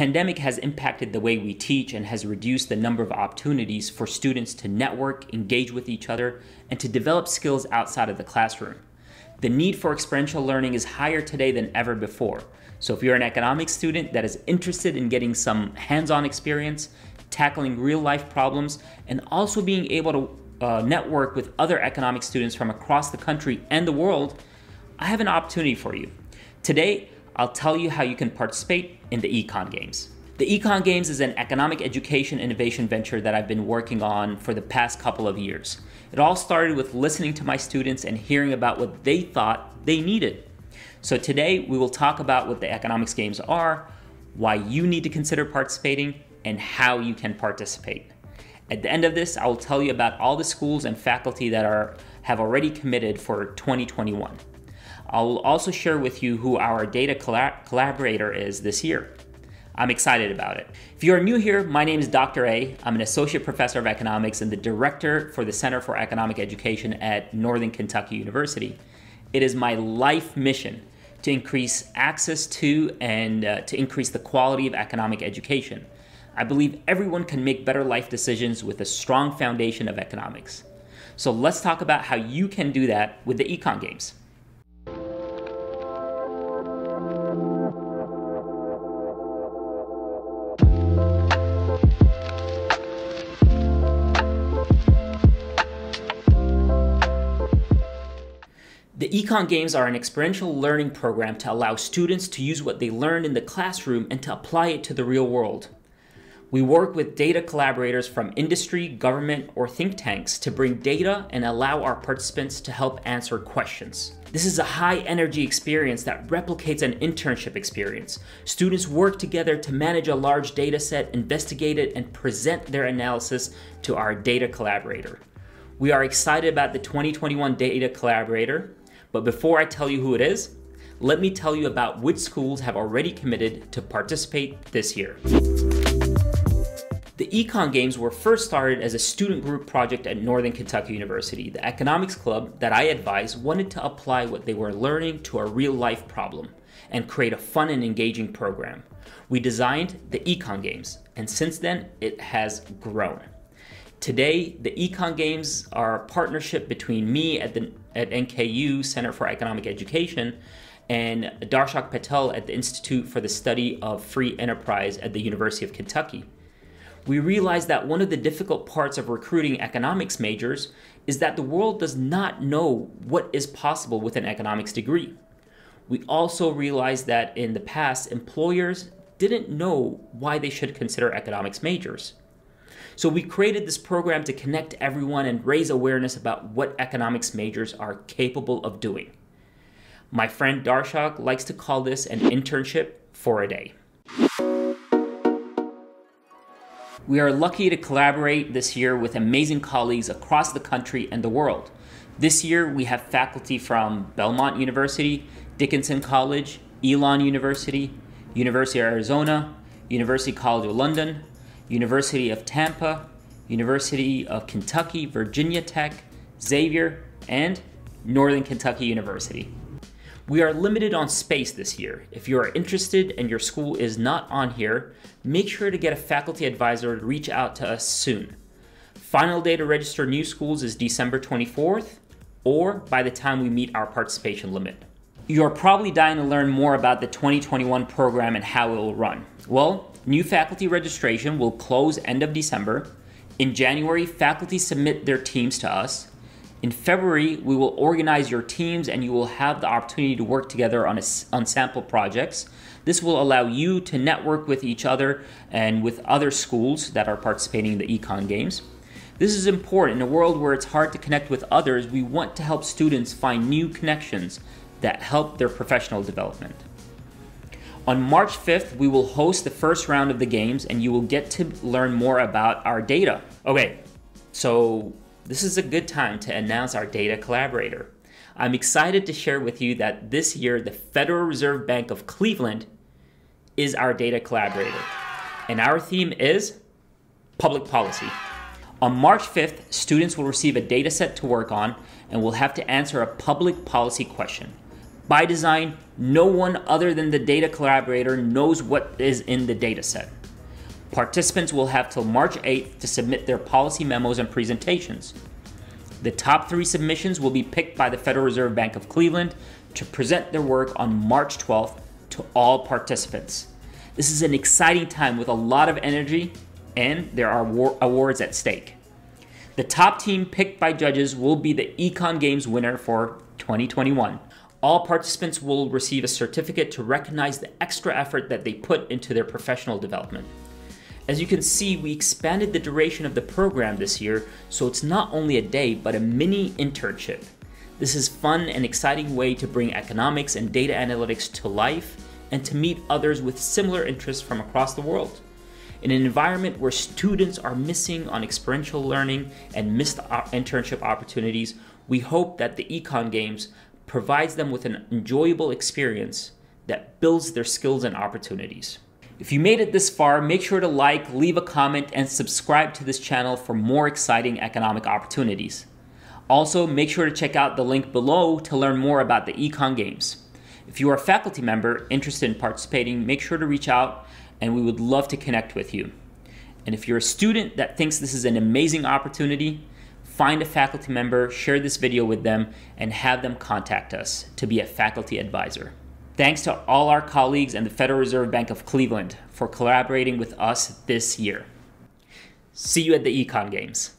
pandemic has impacted the way we teach and has reduced the number of opportunities for students to network, engage with each other, and to develop skills outside of the classroom. The need for experiential learning is higher today than ever before. So if you're an economics student that is interested in getting some hands-on experience, tackling real life problems, and also being able to uh, network with other economics students from across the country and the world, I have an opportunity for you. Today, I'll tell you how you can participate in the Econ Games. The Econ Games is an economic education innovation venture that I've been working on for the past couple of years. It all started with listening to my students and hearing about what they thought they needed. So today we will talk about what the economics games are, why you need to consider participating, and how you can participate. At the end of this, I will tell you about all the schools and faculty that are have already committed for 2021. I'll also share with you who our data collab collaborator is this year. I'm excited about it. If you are new here, my name is Dr. A. I'm an associate professor of economics and the director for the Center for Economic Education at Northern Kentucky University. It is my life mission to increase access to and uh, to increase the quality of economic education. I believe everyone can make better life decisions with a strong foundation of economics. So let's talk about how you can do that with the Econ Games. The Econ Games are an experiential learning program to allow students to use what they learned in the classroom and to apply it to the real world. We work with data collaborators from industry, government, or think tanks to bring data and allow our participants to help answer questions. This is a high energy experience that replicates an internship experience. Students work together to manage a large data set, investigate it, and present their analysis to our data collaborator. We are excited about the 2021 Data Collaborator but before I tell you who it is, let me tell you about which schools have already committed to participate this year. The Econ Games were first started as a student group project at Northern Kentucky University. The economics club that I advise wanted to apply what they were learning to a real life problem and create a fun and engaging program. We designed the Econ Games, and since then it has grown. Today, the Econ Games are a partnership between me at the at NKU Center for Economic Education and Darshak Patel at the Institute for the Study of Free Enterprise at the University of Kentucky. We realized that one of the difficult parts of recruiting economics majors is that the world does not know what is possible with an economics degree. We also realized that in the past, employers didn't know why they should consider economics majors. So we created this program to connect everyone and raise awareness about what economics majors are capable of doing. My friend Darshak likes to call this an internship for a day. We are lucky to collaborate this year with amazing colleagues across the country and the world. This year, we have faculty from Belmont University, Dickinson College, Elon University, University of Arizona, University College of London, University of Tampa, University of Kentucky, Virginia Tech, Xavier, and Northern Kentucky University. We are limited on space this year. If you are interested and your school is not on here, make sure to get a faculty advisor to reach out to us soon. Final day to register new schools is December 24th or by the time we meet our participation limit. You're probably dying to learn more about the 2021 program and how it will run. Well, New faculty registration will close end of December. In January, faculty submit their teams to us. In February, we will organize your teams and you will have the opportunity to work together on, a, on sample projects. This will allow you to network with each other and with other schools that are participating in the Econ Games. This is important. In a world where it's hard to connect with others, we want to help students find new connections that help their professional development. On March 5th, we will host the first round of the games and you will get to learn more about our data. Okay, so this is a good time to announce our data collaborator. I'm excited to share with you that this year, the Federal Reserve Bank of Cleveland is our data collaborator. And our theme is public policy. On March 5th, students will receive a data set to work on and will have to answer a public policy question. By design, no one other than the data collaborator knows what is in the dataset. Participants will have till March 8th to submit their policy memos and presentations. The top three submissions will be picked by the Federal Reserve Bank of Cleveland to present their work on March 12th to all participants. This is an exciting time with a lot of energy, and there are awards at stake. The top team picked by judges will be the Econ Games winner for 2021. All participants will receive a certificate to recognize the extra effort that they put into their professional development. As you can see, we expanded the duration of the program this year, so it's not only a day, but a mini internship. This is fun and exciting way to bring economics and data analytics to life and to meet others with similar interests from across the world. In an environment where students are missing on experiential learning and missed internship opportunities, we hope that the Econ Games provides them with an enjoyable experience that builds their skills and opportunities. If you made it this far, make sure to like, leave a comment, and subscribe to this channel for more exciting economic opportunities. Also, make sure to check out the link below to learn more about the Econ Games. If you are a faculty member interested in participating, make sure to reach out and we would love to connect with you. And if you're a student that thinks this is an amazing opportunity, find a faculty member, share this video with them, and have them contact us to be a faculty advisor. Thanks to all our colleagues and the Federal Reserve Bank of Cleveland for collaborating with us this year. See you at the Econ Games.